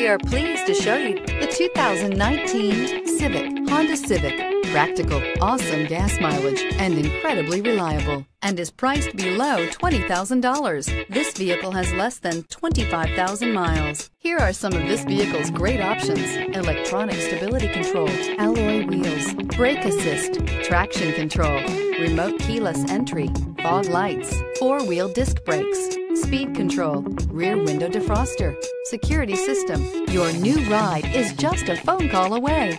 We are pleased to show you the 2019 Civic, Honda Civic. Practical, awesome gas mileage, and incredibly reliable, and is priced below $20,000. This vehicle has less than 25,000 miles. Here are some of this vehicle's great options. Electronic stability control, alloy wheels, brake assist, traction control, remote keyless entry, fog lights, four-wheel disc brakes, speed control, rear window defroster, security system. Your new ride is just a phone call away.